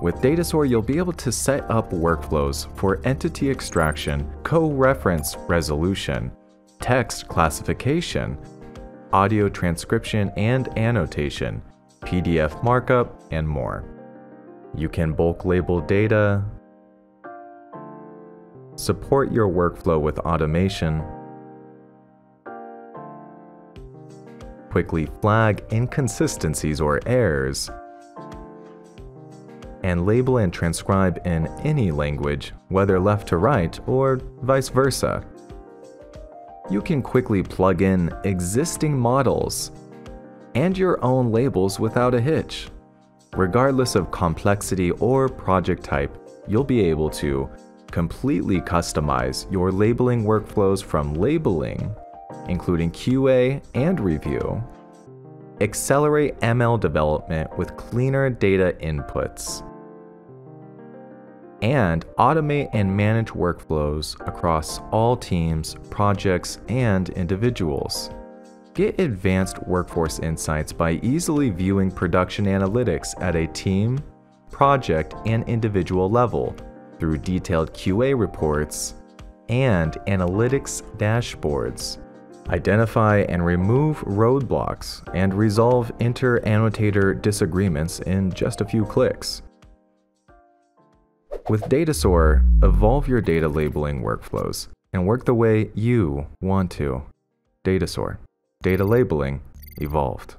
With Datasaur, you'll be able to set up workflows for entity extraction, co-reference resolution, text classification, audio transcription and annotation, PDF markup, and more. You can bulk label data, support your workflow with automation, quickly flag inconsistencies or errors, and label and transcribe in any language, whether left to right or vice versa. You can quickly plug in existing models and your own labels without a hitch. Regardless of complexity or project type, you'll be able to completely customize your labeling workflows from labeling, including QA and review, accelerate ML development with cleaner data inputs, and automate and manage workflows across all teams, projects, and individuals. Get advanced workforce insights by easily viewing production analytics at a team, project, and individual level through detailed QA reports and analytics dashboards. Identify and remove roadblocks and resolve inter-annotator disagreements in just a few clicks. With Datasaur, evolve your data labeling workflows and work the way you want to. Datasaur. Data labeling evolved.